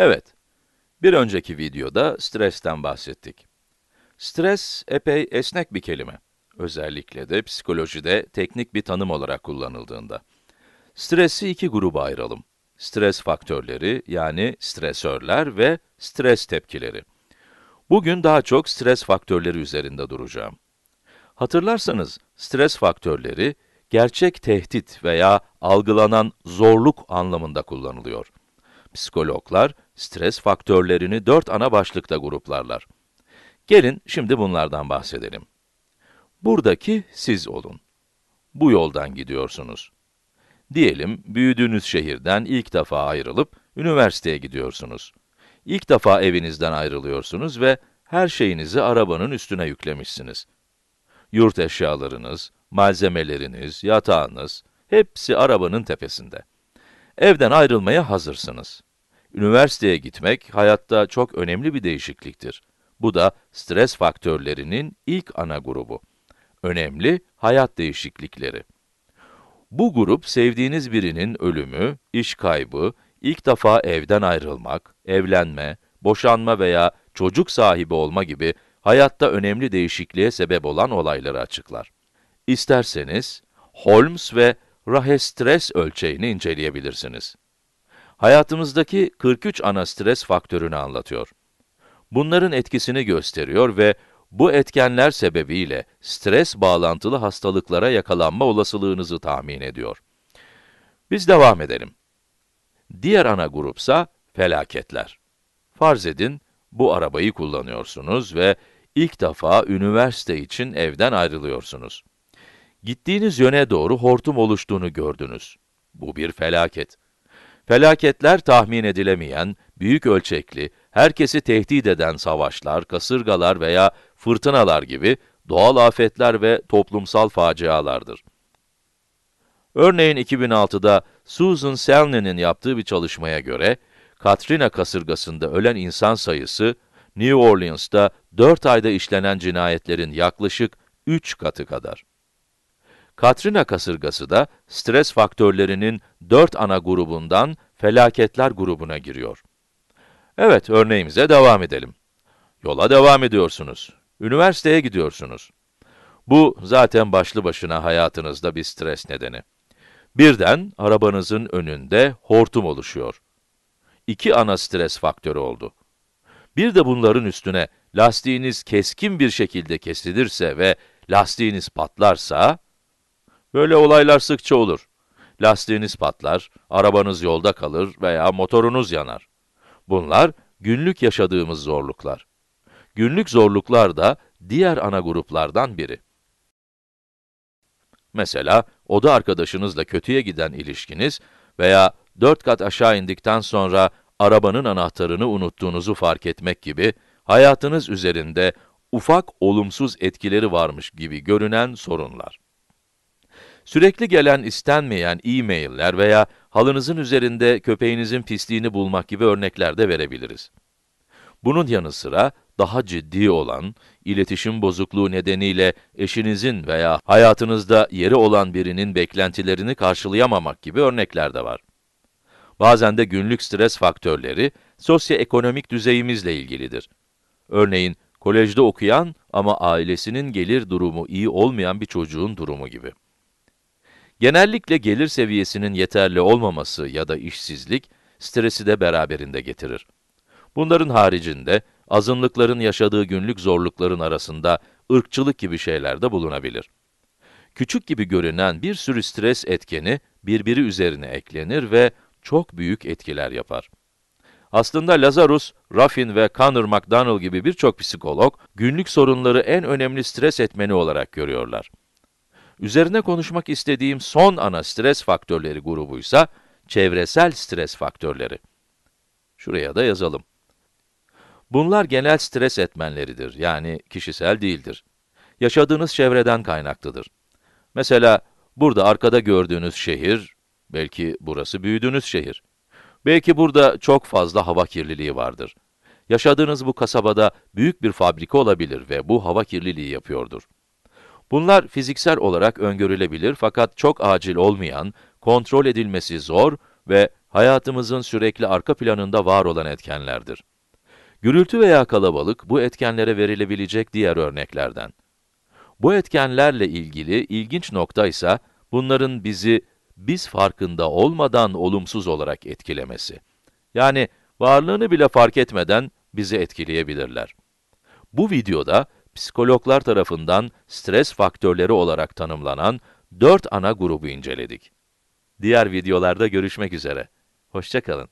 Evet, bir önceki videoda stresten bahsettik. Stres epey esnek bir kelime. Özellikle de psikolojide teknik bir tanım olarak kullanıldığında. Stresi iki gruba ayıralım. Stres faktörleri yani stresörler ve stres tepkileri. Bugün daha çok stres faktörleri üzerinde duracağım. Hatırlarsanız, stres faktörleri, gerçek tehdit veya algılanan zorluk anlamında kullanılıyor. Psikologlar, stres faktörlerini dört ana başlıkta gruplarlar. Gelin şimdi bunlardan bahsedelim. Buradaki siz olun. Bu yoldan gidiyorsunuz. Diyelim, büyüdüğünüz şehirden ilk defa ayrılıp, üniversiteye gidiyorsunuz. İlk defa evinizden ayrılıyorsunuz ve her şeyinizi arabanın üstüne yüklemişsiniz. Yurt eşyalarınız, malzemeleriniz, yatağınız, hepsi arabanın tepesinde. Evden ayrılmaya hazırsınız. Üniversiteye gitmek, hayatta çok önemli bir değişikliktir. Bu da stres faktörlerinin ilk ana grubu. Önemli hayat değişiklikleri. Bu grup, sevdiğiniz birinin ölümü, iş kaybı, ilk defa evden ayrılmak, evlenme, boşanma veya çocuk sahibi olma gibi hayatta önemli değişikliğe sebep olan olayları açıklar. İsterseniz, Holmes ve Rahe stres ölçeğini inceleyebilirsiniz. Hayatımızdaki 43 ana stres faktörünü anlatıyor. Bunların etkisini gösteriyor ve bu etkenler sebebiyle stres bağlantılı hastalıklara yakalanma olasılığınızı tahmin ediyor. Biz devam edelim. Diğer ana grupsa felaketler. Farz edin, bu arabayı kullanıyorsunuz ve ilk defa üniversite için evden ayrılıyorsunuz. Gittiğiniz yöne doğru hortum oluştuğunu gördünüz. Bu bir felaket. Felaketler tahmin edilemeyen, büyük ölçekli, herkesi tehdit eden savaşlar, kasırgalar veya fırtınalar gibi doğal afetler ve toplumsal facialardır. Örneğin 2006'da Susan Selney'nin yaptığı bir çalışmaya göre, Katrina kasırgasında ölen insan sayısı, New Orleans'ta 4 ayda işlenen cinayetlerin yaklaşık 3 katı kadar. Katrina kasırgası da stres faktörlerinin 4 ana grubundan felaketler grubuna giriyor. Evet, örneğimize devam edelim. Yola devam ediyorsunuz. Üniversiteye gidiyorsunuz. Bu zaten başlı başına hayatınızda bir stres nedeni. Birden arabanızın önünde hortum oluşuyor. İki ana stres faktörü oldu. Bir de bunların üstüne lastiğiniz keskin bir şekilde kesilirse ve lastiğiniz patlarsa, böyle olaylar sıkça olur. Lastiğiniz patlar, arabanız yolda kalır veya motorunuz yanar. Bunlar günlük yaşadığımız zorluklar. Günlük zorluklar da diğer ana gruplardan biri. Mesela, oda arkadaşınızla kötüye giden ilişkiniz veya dört kat aşağı indikten sonra arabanın anahtarını unuttuğunuzu fark etmek gibi, hayatınız üzerinde ufak olumsuz etkileri varmış gibi görünen sorunlar. Sürekli gelen istenmeyen e-mailler veya halınızın üzerinde köpeğinizin pisliğini bulmak gibi örnekler de verebiliriz. Bunun yanı sıra, daha ciddi olan, iletişim bozukluğu nedeniyle eşinizin veya hayatınızda yeri olan birinin beklentilerini karşılayamamak gibi örnekler de var. Bazen de günlük stres faktörleri, sosyoekonomik düzeyimizle ilgilidir. Örneğin, kolejde okuyan ama ailesinin gelir durumu iyi olmayan bir çocuğun durumu gibi. Genellikle gelir seviyesinin yeterli olmaması ya da işsizlik, stresi de beraberinde getirir. Bunların haricinde, azınlıkların yaşadığı günlük zorlukların arasında ırkçılık gibi şeyler de bulunabilir. Küçük gibi görünen bir sürü stres etkeni birbiri üzerine eklenir ve çok büyük etkiler yapar. Aslında Lazarus, Ruffin ve Connor McDonald gibi birçok psikolog, günlük sorunları en önemli stres etmeni olarak görüyorlar. Üzerine konuşmak istediğim son ana stres faktörleri grubuysa, çevresel stres faktörleri. Şuraya da yazalım. Bunlar genel stres etmenleridir, yani kişisel değildir. Yaşadığınız çevreden kaynaklıdır. Mesela, burada arkada gördüğünüz şehir, belki burası büyüdüğünüz şehir. Belki burada çok fazla hava kirliliği vardır. Yaşadığınız bu kasabada büyük bir fabrika olabilir ve bu hava kirliliği yapıyordur. Bunlar fiziksel olarak öngörülebilir fakat çok acil olmayan, kontrol edilmesi zor ve hayatımızın sürekli arka planında var olan etkenlerdir. Gürültü veya kalabalık bu etkenlere verilebilecek diğer örneklerden. Bu etkenlerle ilgili ilginç nokta ise bunların bizi biz farkında olmadan olumsuz olarak etkilemesi. Yani varlığını bile fark etmeden bizi etkileyebilirler. Bu videoda psikologlar tarafından stres faktörleri olarak tanımlanan 4 ana grubu inceledik. Diğer videolarda görüşmek üzere. Hoşçakalın.